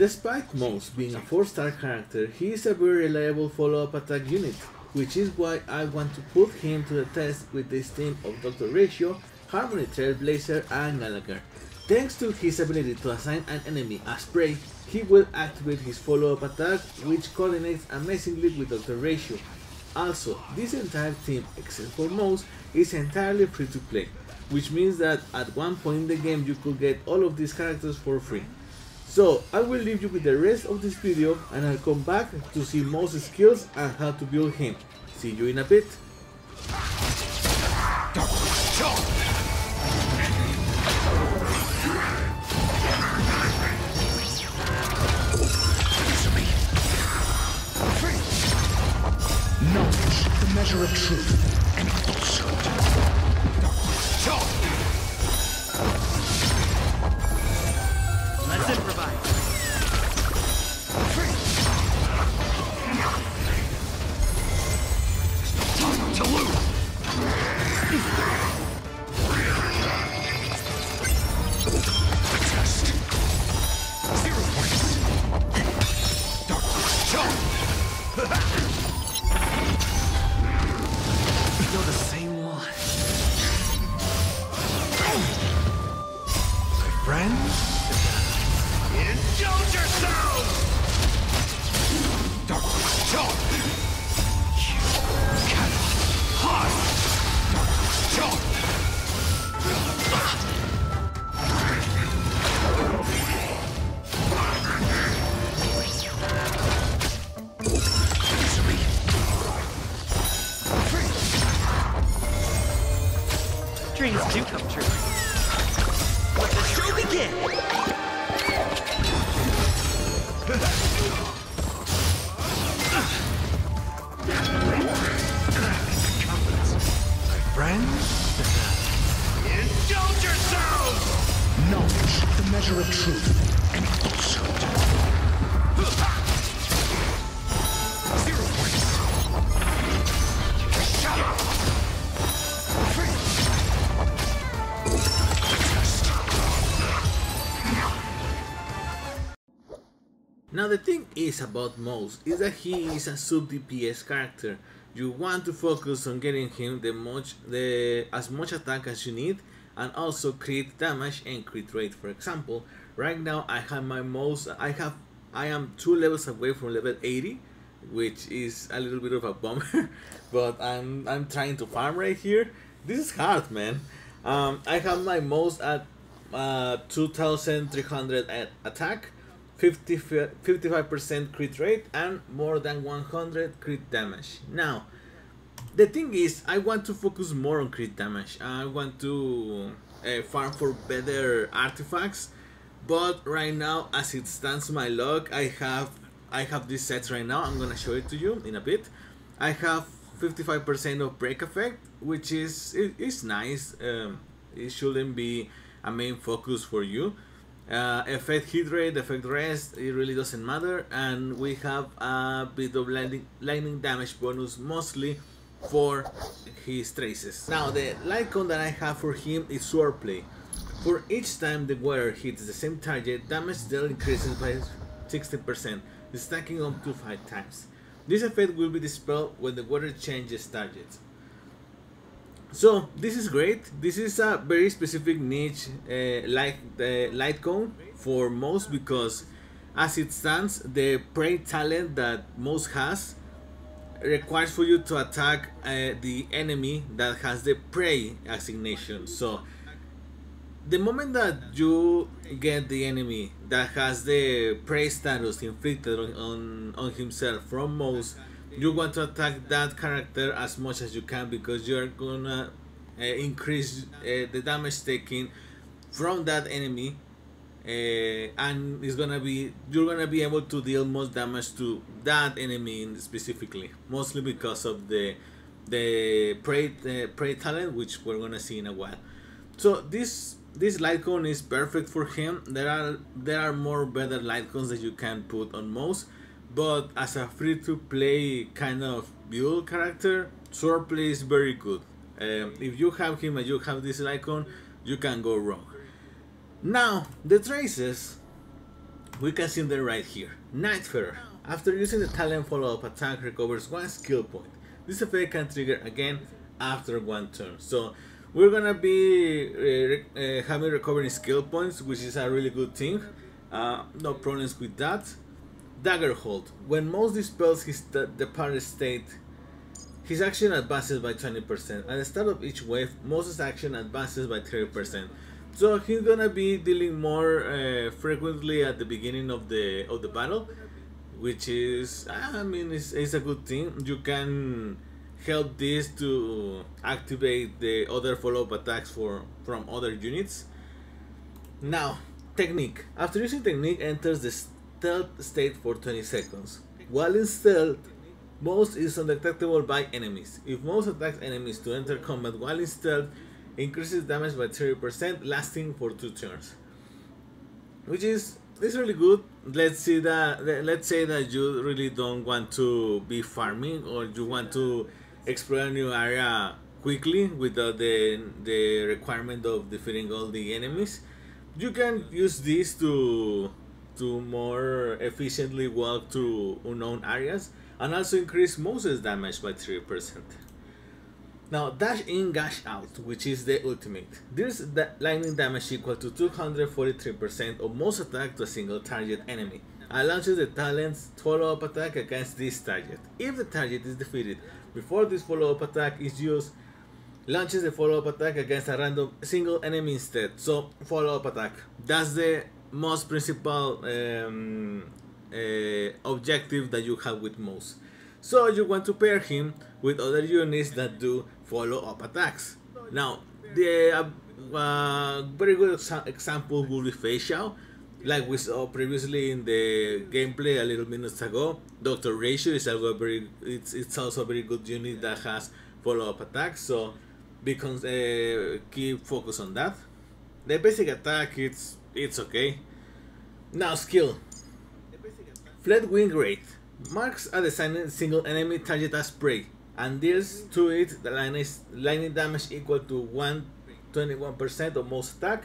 Despite Moze being a 4 star character, he is a very reliable follow up attack unit, which is why I want to put him to the test with this team of Dr. Ratio, Harmony Trailblazer and Gallagher. Thanks to his ability to assign an enemy as prey, he will activate his follow-up attack which coordinates amazingly with Dr. Ratio. Also, this entire team, except for Moze, is entirely free to play, which means that at one point in the game you could get all of these characters for free. So, I will leave you with the rest of this video and I'll come back to see Moze's skills and how to build him. See you in a bit. Knowledge, the measure of truth of truth and falsehood. Zero points. Now the thing is about Moze is that he is a sub DPS character. You want to focus on getting him the much the as much attack as you need and also crit damage and crit rate. For example, right now I have my Moze I have I am two levels away from level 80 which is a little bit of a bummer but I'm I'm trying to farm right here. This is hard man. Um, I have my Moze at uh, 2300 at attack 50, 55% crit rate and more than 100 crit damage. Now, the thing is, I want to focus more on crit damage. I want to uh, farm for better artifacts, but right now, as it stands my luck, I have I have these sets right now. I'm gonna show it to you in a bit. I have 55% of break effect, which is it, it's nice. Um, it shouldn't be a main focus for you. Uh, effect hit rate, effect rest, it really doesn't matter. And we have a bit of lightning, lightning damage bonus mostly for his traces. Now the light cone that I have for him is swordplay. For each time the wearer hits the same target, damage dealt increases by 60%, stacking up to 5 times. This effect will be dispelled when the wearer changes targets. So this is great. This is a very specific niche uh, like the light cone for Moze because as it stands the prey talent that Moze has requires for you to attack uh, the enemy that has the prey assignation. So the moment that you get the enemy that has the prey status inflicted on, on, on himself from Moze you want to attack that character as much as you can because you're gonna uh, increase uh, the damage taken from that enemy uh, and it's gonna be you're gonna be able to deal most damage to that enemy specifically mostly because of the the prey uh, prey talent which we're gonna see in a while. So this this light cone is perfect for him. There are there are more better light cones that you can put on Moze but as a free to play kind of build character swordplay is very good. Um, if you have him and you have this icon you can go wrong now the traces we can see them right here. Nightfeather. After using the talent follow-up attack recovers one skill point. This effect can trigger again after one turn. So we're gonna be uh, uh, having recovering skill points, which is a really good thing. Uh, no problems with that. Dagger Hold. When Moze dispels his departed state, his action advances by 20%. At the start of each wave, Moze's action advances by 30%. So he's gonna be dealing more uh, frequently at the beginning of the of the battle, which is I mean it's, it's a good thing. You can help this to activate the other follow-up attacks for from other units. Now, technique. After using technique, enters the stealth state for 20 seconds. While in stealth, Moze is undetectable by enemies. If Moze attacks enemies to enter combat while in stealth, increases damage by 30%, lasting for 2 turns. Which is is really good. Let's see that let's say that you really don't want to be farming or you want to explore a new area quickly without the the requirement of defeating all the enemies. You can use this to to more efficiently walk through unknown areas and also increase Moze's damage by 3%. Now dash in dash out which is the ultimate. The lightning damage equal to 243% of Moze attack to a single target enemy and launches the talent's follow-up attack against this target. If the target is defeated before this follow-up attack is used, launches the follow-up attack against a random single enemy instead. So follow-up attack. That's the most principal um, uh, objective that you have with Moze. So you want to pair him with other units that do follow-up attacks. Now, the uh, uh, very good exa example will be Xiao, like we saw previously in the gameplay a little minutes ago. Dr. Ratio is also very it's it's also a very good unit that has follow-up attacks. So because uh, keep focus on that. The basic attack it's it's okay. Now skill. Fleetwinged Raid marks a designated single enemy target as prey and deals to it the lightning damage equal to 121% of Moze attack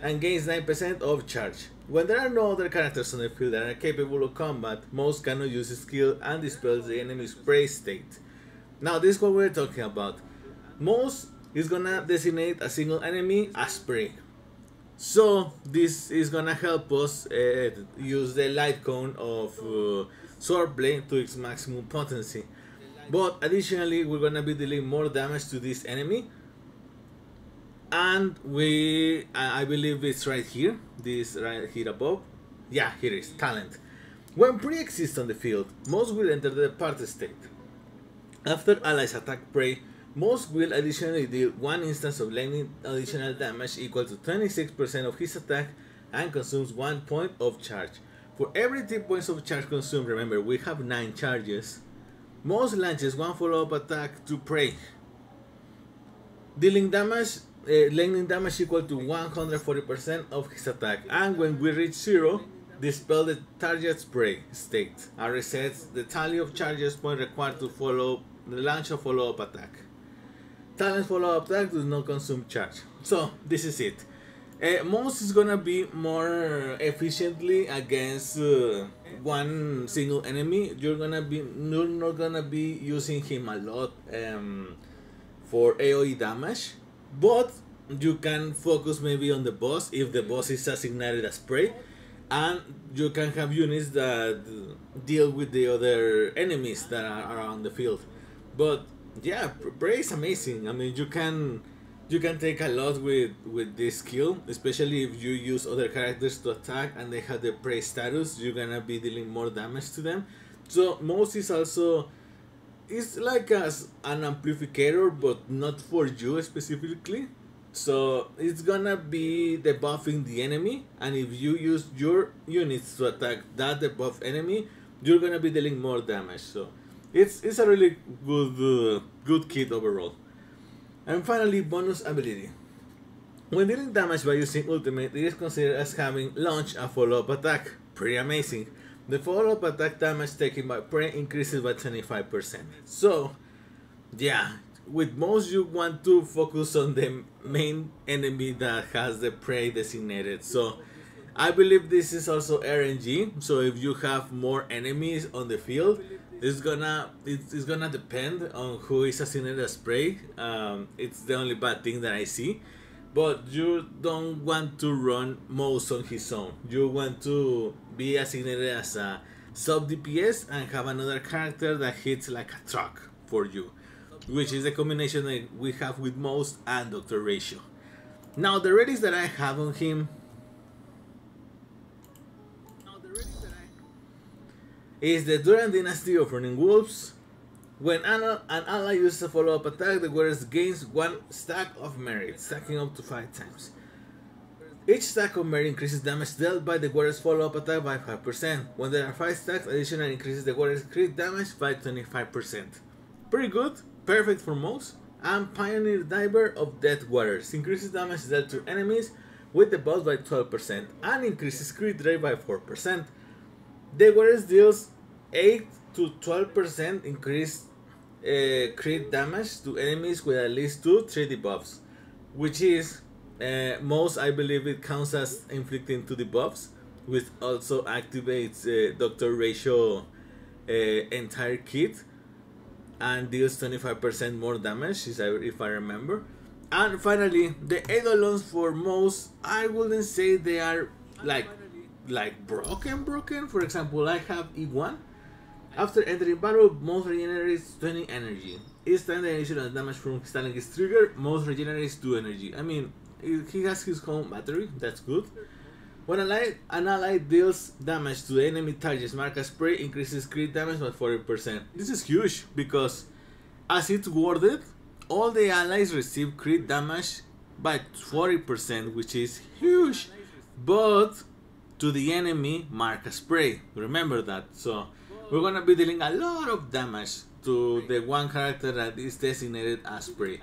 and gains 9% of charge. When there are no other characters on the field that are capable of combat, Moze cannot use his skill and dispels the enemy's prey state. Now this is what we're talking about. Moze is gonna designate a single enemy as prey. So this is gonna help us uh, use the light cone of uh, Swordplay to its maximum potency. But additionally, we're gonna be dealing more damage to this enemy. And we, I believe it's right here, this right here above. Yeah, here is talent. When prey exists on the field, Moze will enter the party state. After allies attack prey, Moze will additionally deal one instance of lightning additional damage equal to 26% of his attack and consumes one point of charge. For every 10 points of charge consumed, remember we have 9 charges, Moze launches one follow-up attack to prey, dealing damage, uh, lightning damage equal to 140% of his attack. And when we reach 0, dispel the target's prey state and resets the tally of charges point required to follow the launch of follow-up attack. Talent follow-up attack does not consume charge. So this is it. Uh, Moze is gonna be more efficiently against uh, one single enemy. You're gonna be you're not gonna be using him a lot um, for AOE damage, but you can focus maybe on the boss if the boss is assigned as prey, and you can have units that deal with the other enemies that are around the field. But yeah, prey is amazing. I mean, you can you can take a lot with with this skill, especially if you use other characters to attack and they have the prey status. You're gonna be dealing more damage to them. So Moze is also it's like as an amplifier, but not for you specifically. So it's gonna be debuffing the enemy, and if you use your units to attack that debuff enemy, you're gonna be dealing more damage. So it's it's a really good uh, good kit overall. And finally, bonus ability. When dealing damage by using ultimate, it is considered as having launched a follow-up attack. Pretty amazing. The follow-up attack damage taken by prey increases by 25%. So, yeah, with Moze you want to focus on the main enemy that has the prey designated. So, I believe this is also RNG. So if you have more enemies on the field, it's gonna it's, it's gonna depend on who is a spray. Um, it's the only bad thing that I see. But you don't want to run Moze on his own. You want to be assigned as a sub DPS and have another character that hits like a truck for you, which is the combination that we have with Moze and Dr. Ratio. Now the readies that I have on him is the Duran Dynasty of Running Wolves. When an, ally uses a follow-up attack, the warrior gains one stack of merit, stacking up to 5 times. Each stack of merit increases damage dealt by the warrior's follow-up attack by 5%. When there are 5 stacks, additionally increases the warrior's crit damage by 25%. Pretty good, perfect for Moze. And Pioneer Diver of Dead Waters increases damage dealt to enemies with the buff by 12% and increases crit rate by 4%. The Warriors deals 8 to 12% increased uh, crit damage to enemies with at least 2 3 debuffs, which is uh, Moze I believe it counts as inflicting 2 debuffs, which also activates uh, Doctor Ratio uh, entire kit and deals 25% more damage if I remember. And finally, the Eidolons for Moze, I wouldn't say they are like like broken broken. For example, I have E1 after entering battle, Moze regenerates 20 energy. Each time the additional damage from Stalin is triggered, Moze regenerates 2 energy. I mean, he has his own battery, that's good. When ally, an ally deals damage to the enemy target's mark as spray, increases crit damage by 40%. This is huge because, as it's worded, all the allies receive crit damage by 40%, which is huge. But to the enemy, mark a spray. Remember that. So we're gonna be dealing a lot of damage to the one character that is designated as prey.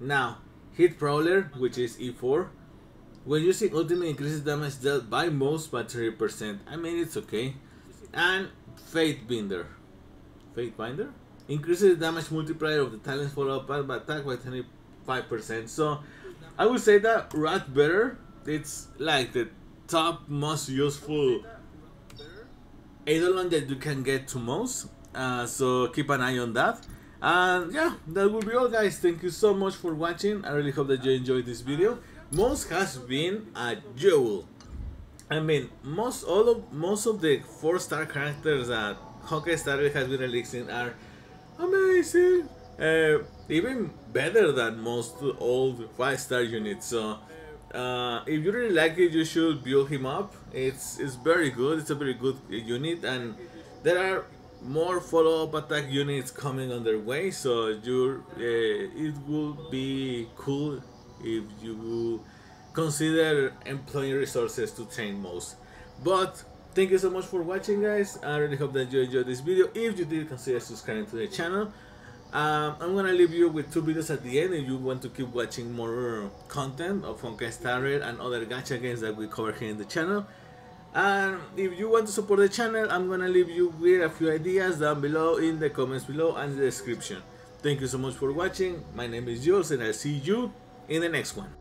Now, Hit Prowler, which is E4, when using ultimate increases damage dealt by Moze by 30%. I mean, it's okay. And Fate Binder. Fate Binder? Increases the damage multiplier of the talent's follow-up attack by 25%. So, I would say that Rat Better, it's like the top most useful Eidolon that you can get to Moze. Uh, so keep an eye on that. And yeah, that will be all guys. Thank you so much for watching. I really hope that you enjoyed this video. Moze has been a jewel. I mean, most all of most of the four star characters that Honkai Star Rail has been releasing are amazing. Uh, even better than most old five star units. So uh, if you really like it, you should build him up. It's it's very good. It's a very good unit, and there are more follow-up attack units coming on their way. So you uh, it would be cool if you consider employing resources to train Moze. But thank you so much for watching, guys. I really hope that you enjoyed this video. If you did, consider subscribing to the channel. Um, I'm gonna leave you with two videos at the end if you want to keep watching more content of Honkai Star and other gacha games that we cover here in the channel. And if you want to support the channel, I'm gonna leave you with a few ideas down below in the comments below and the description. Thank you so much for watching. My name is Jules and I'll see you in the next one.